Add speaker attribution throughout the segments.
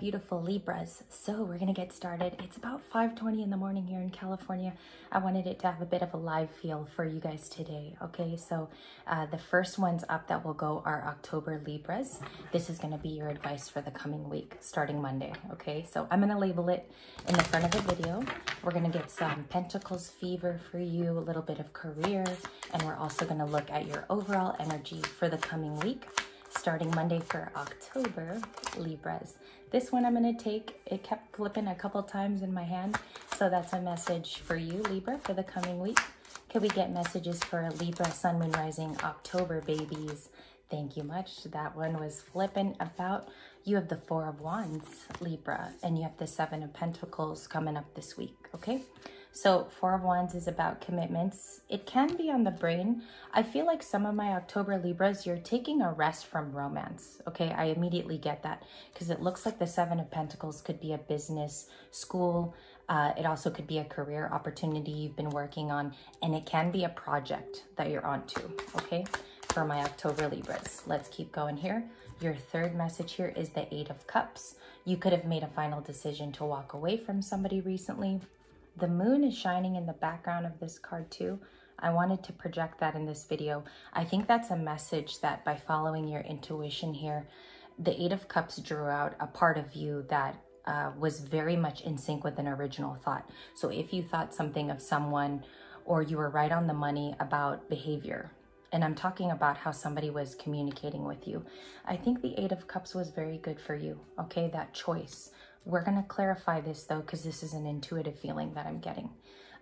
Speaker 1: beautiful Libras. So we're gonna get started. It's about 5.20 in the morning here in California. I wanted it to have a bit of a live feel for you guys today, okay? So uh, the first ones up that will go are October Libras. This is gonna be your advice for the coming week, starting Monday, okay? So I'm gonna label it in the front of the video. We're gonna get some Pentacles fever for you, a little bit of career, and we're also gonna look at your overall energy for the coming week starting Monday for October, Libras. This one I'm going to take, it kept flipping a couple times in my hand, so that's a message for you, Libra, for the coming week. Could we get messages for Libra, Sun, Moon, Rising, October babies? Thank you much. That one was flipping about. You have the Four of Wands, Libra, and you have the Seven of Pentacles coming up this week, okay? So Four of Wands is about commitments. It can be on the brain. I feel like some of my October Libras, you're taking a rest from romance. Okay, I immediately get that because it looks like the Seven of Pentacles could be a business, school. Uh, it also could be a career opportunity you've been working on, and it can be a project that you're onto. Okay, for my October Libras. Let's keep going here. Your third message here is the Eight of Cups. You could have made a final decision to walk away from somebody recently the moon is shining in the background of this card too. I wanted to project that in this video. I think that's a message that by following your intuition here, the Eight of Cups drew out a part of you that uh, was very much in sync with an original thought. So if you thought something of someone or you were right on the money about behavior, and I'm talking about how somebody was communicating with you, I think the Eight of Cups was very good for you, okay? That choice we're going to clarify this though, because this is an intuitive feeling that I'm getting.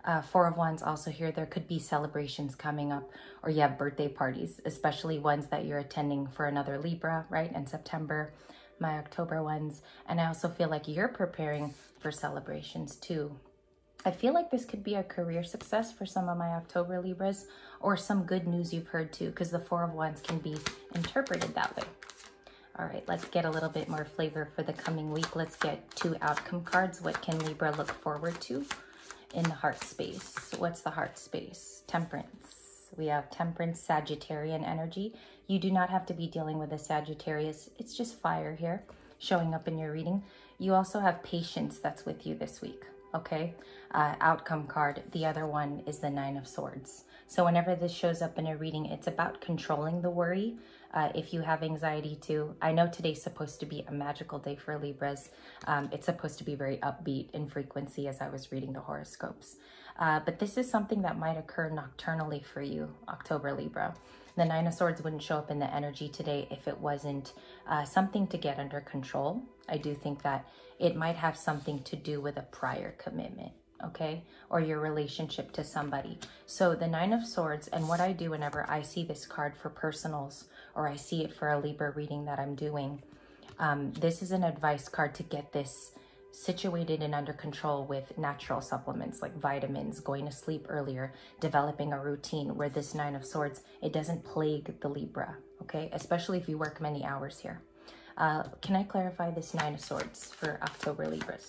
Speaker 1: Uh, Four of Wands also here, there could be celebrations coming up or you have birthday parties, especially ones that you're attending for another Libra, right, in September, my October ones. And I also feel like you're preparing for celebrations too. I feel like this could be a career success for some of my October Libras or some good news you've heard too, because the Four of Wands can be interpreted that way. All right, let's get a little bit more flavor for the coming week. Let's get two outcome cards. What can Libra look forward to in the heart space? What's the heart space? Temperance. We have Temperance, Sagittarian energy. You do not have to be dealing with a Sagittarius. It's just fire here showing up in your reading. You also have Patience that's with you this week, okay? Uh, outcome card. The other one is the Nine of Swords. So whenever this shows up in a reading, it's about controlling the worry. Uh, if you have anxiety too, I know today's supposed to be a magical day for Libras. Um, it's supposed to be very upbeat in frequency as I was reading the horoscopes. Uh, but this is something that might occur nocturnally for you, October Libra. The Nine of Swords wouldn't show up in the energy today if it wasn't uh, something to get under control. I do think that it might have something to do with a prior commitment okay? Or your relationship to somebody. So the Nine of Swords, and what I do whenever I see this card for personals, or I see it for a Libra reading that I'm doing, um, this is an advice card to get this situated and under control with natural supplements like vitamins, going to sleep earlier, developing a routine where this Nine of Swords, it doesn't plague the Libra, okay? Especially if you work many hours here. Uh, can I clarify this Nine of Swords for October Libras?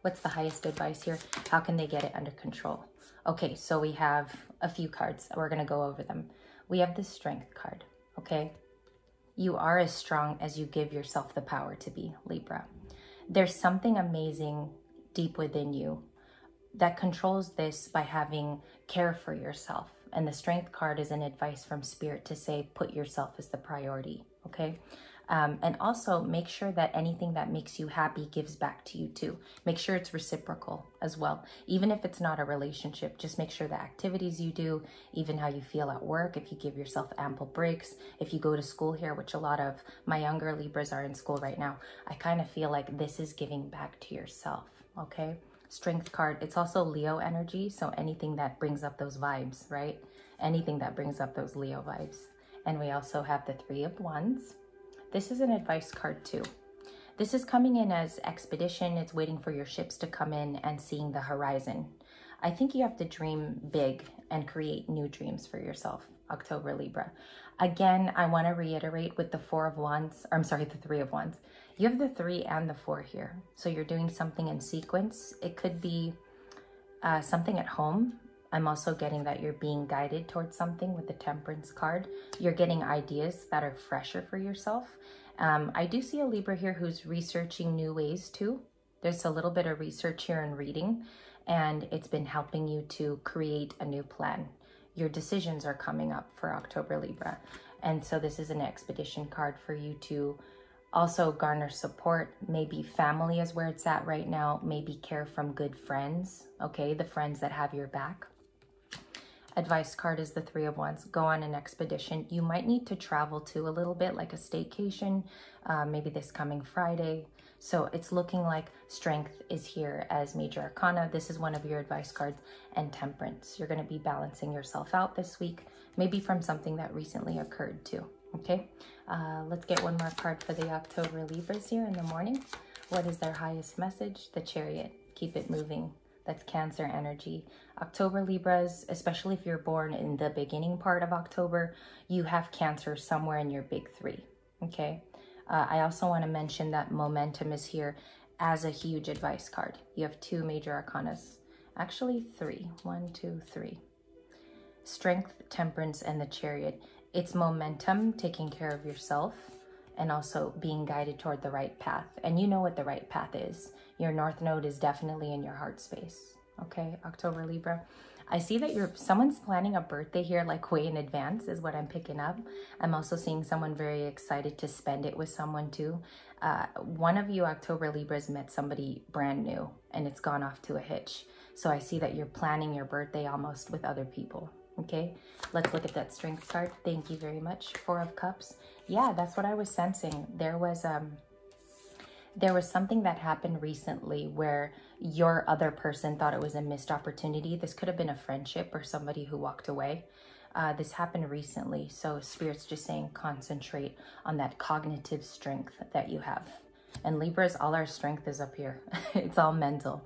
Speaker 1: What's the highest advice here? How can they get it under control? Okay, so we have a few cards. We're going to go over them. We have the Strength card, okay? You are as strong as you give yourself the power to be, Libra. There's something amazing deep within you that controls this by having care for yourself. And the Strength card is an advice from Spirit to say, put yourself as the priority, okay? Um, and also make sure that anything that makes you happy gives back to you too. Make sure it's reciprocal as well. Even if it's not a relationship, just make sure the activities you do, even how you feel at work, if you give yourself ample breaks, if you go to school here, which a lot of my younger Libras are in school right now, I kind of feel like this is giving back to yourself, okay? Strength card, it's also Leo energy, so anything that brings up those vibes, right? Anything that brings up those Leo vibes. And we also have the Three of Wands, this is an advice card too. This is coming in as expedition. It's waiting for your ships to come in and seeing the horizon. I think you have to dream big and create new dreams for yourself, October Libra. Again, I want to reiterate with the Four of Wands, or I'm sorry, the Three of Wands. You have the three and the four here. So you're doing something in sequence. It could be uh, something at home. I'm also getting that you're being guided towards something with the temperance card. You're getting ideas that are fresher for yourself. Um, I do see a Libra here who's researching new ways too. There's a little bit of research here and reading, and it's been helping you to create a new plan. Your decisions are coming up for October Libra. And so this is an expedition card for you to also garner support. Maybe family is where it's at right now. Maybe care from good friends, okay? The friends that have your back. Advice card is the Three of Wands. Go on an expedition. You might need to travel to a little bit, like a staycation, uh, maybe this coming Friday. So it's looking like strength is here as major arcana. This is one of your advice cards and temperance. You're going to be balancing yourself out this week, maybe from something that recently occurred too. Okay, uh, let's get one more card for the October Libras here in the morning. What is their highest message? The Chariot. Keep it moving. That's Cancer energy. October Libras, especially if you're born in the beginning part of October, you have Cancer somewhere in your big three. Okay. Uh, I also want to mention that momentum is here as a huge advice card. You have two major arcanas, actually three. One, two, three. Strength, temperance, and the chariot. It's momentum, taking care of yourself, and also being guided toward the right path. And you know what the right path is. Your north node is definitely in your heart space. Okay, October Libra. I see that you're someone's planning a birthday here like way in advance is what I'm picking up. I'm also seeing someone very excited to spend it with someone too. Uh, one of you October Libras met somebody brand new and it's gone off to a hitch. So I see that you're planning your birthday almost with other people. Okay, let's look at that strength card. Thank you very much. Four of Cups. Yeah, that's what I was sensing. There was um there was something that happened recently where your other person thought it was a missed opportunity. This could have been a friendship or somebody who walked away. Uh, this happened recently. So Spirit's just saying concentrate on that cognitive strength that you have. And Libras, all our strength is up here. it's all mental.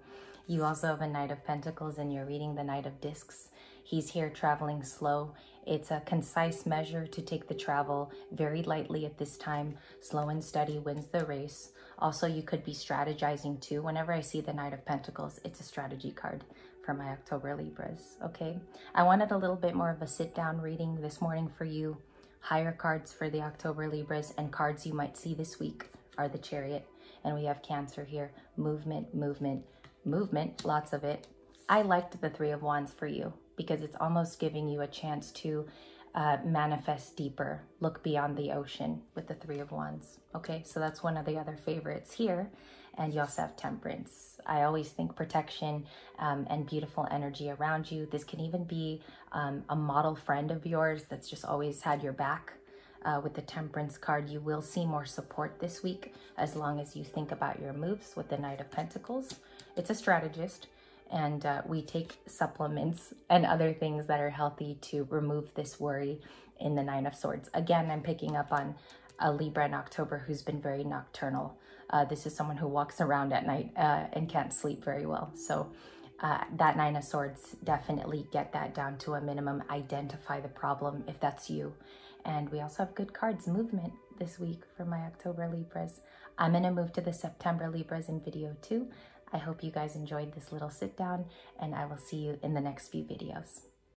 Speaker 1: You also have a Knight of Pentacles and you're reading the Knight of Discs. He's here traveling slow. It's a concise measure to take the travel very lightly at this time. Slow and steady wins the race. Also, you could be strategizing too. Whenever I see the Knight of Pentacles, it's a strategy card for my October Libras, okay? I wanted a little bit more of a sit-down reading this morning for you. Higher cards for the October Libras and cards you might see this week are the Chariot. And we have Cancer here. Movement, movement, movement, lots of it. I liked the Three of Wands for you because it's almost giving you a chance to uh, manifest deeper, look beyond the ocean with the Three of Wands. Okay, so that's one of the other favorites here. And you also have Temperance. I always think protection um, and beautiful energy around you. This can even be um, a model friend of yours that's just always had your back. Uh, with the Temperance card, you will see more support this week as long as you think about your moves with the Knight of Pentacles. It's a strategist and uh, we take supplements and other things that are healthy to remove this worry in the Nine of Swords. Again, I'm picking up on a Libra in October who's been very nocturnal. Uh, this is someone who walks around at night uh, and can't sleep very well. So uh, that Nine of Swords, definitely get that down to a minimum. Identify the problem if that's you. And we also have good cards movement this week for my October Libras. I'm going to move to the September Libras in video two. I hope you guys enjoyed this little sit down and I will see you in the next few videos.